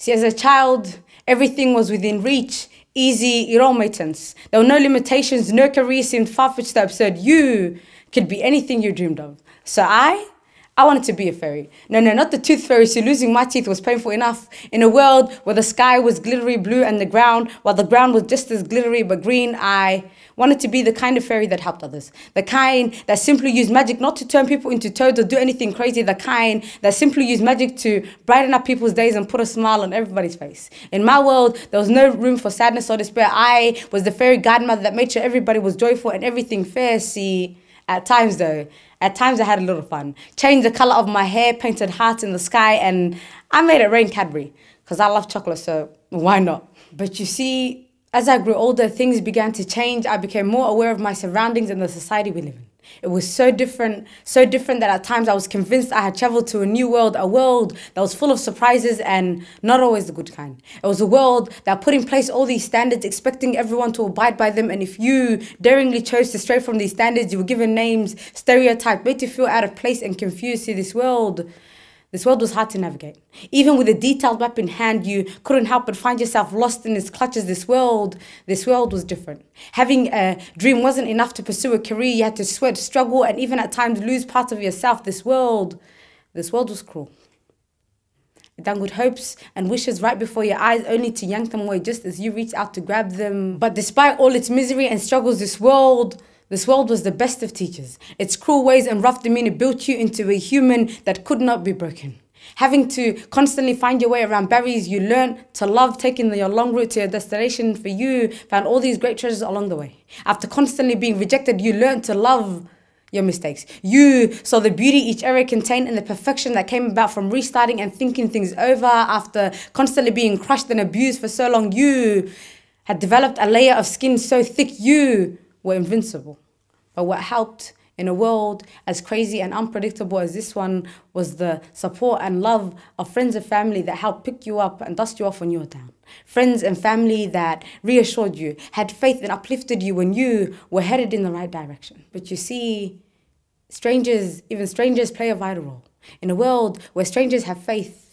See, as a child, everything was within reach, easy, made. There were no limitations, no career seemed far-fetched absurd. You could be anything you dreamed of. So I, I wanted to be a fairy. No, no, not the tooth fairy. So losing my teeth was painful enough. In a world where the sky was glittery blue and the ground, while the ground was just as glittery but green, I wanted to be the kind of fairy that helped others. The kind that simply used magic not to turn people into toads or do anything crazy. The kind that simply used magic to brighten up people's days and put a smile on everybody's face. In my world, there was no room for sadness or despair. I was the fairy godmother that made sure everybody was joyful and everything fair. See, at times though, at times I had a little fun. Changed the color of my hair, painted hearts in the sky, and I made it rain Cadbury because I love chocolate, so why not? But you see, as I grew older, things began to change. I became more aware of my surroundings and the society we live in. It was so different, so different that at times I was convinced I had traveled to a new world, a world that was full of surprises and not always the good kind. It was a world that put in place all these standards, expecting everyone to abide by them. And if you daringly chose to stray from these standards, you were given names, stereotyped, made to feel out of place and confused. See, this world this world was hard to navigate. Even with a detailed map in hand, you couldn't help but find yourself lost in its clutches. This world, this world was different. Having a dream wasn't enough to pursue a career. You had to sweat, struggle, and even at times lose parts of yourself. This world, this world was cruel. It dangled hopes and wishes right before your eyes, only to yank them away just as you reached out to grab them. But despite all its misery and struggles, this world this world was the best of teachers. Its cruel ways and rough demeanor built you into a human that could not be broken. Having to constantly find your way around barriers, you learned to love taking your long route to your destination. For you, found all these great treasures along the way. After constantly being rejected, you learned to love your mistakes. You saw the beauty each error contained and the perfection that came about from restarting and thinking things over after constantly being crushed and abused for so long. You had developed a layer of skin so thick you were invincible. But what helped in a world as crazy and unpredictable as this one was the support and love of friends and family that helped pick you up and dust you off when you were down. Friends and family that reassured you, had faith and uplifted you when you were headed in the right direction. But you see, strangers, even strangers, play a vital role. In a world where strangers have faith,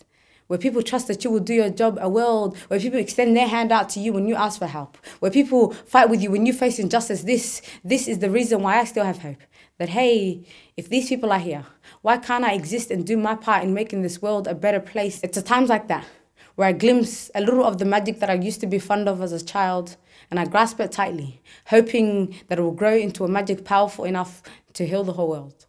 where people trust that you will do your job, a world where people extend their hand out to you when you ask for help, where people fight with you when you face injustice. This, this is the reason why I still have hope. That, hey, if these people are here, why can't I exist and do my part in making this world a better place? It's at times like that where I glimpse a little of the magic that I used to be fond of as a child and I grasp it tightly, hoping that it will grow into a magic powerful enough to heal the whole world.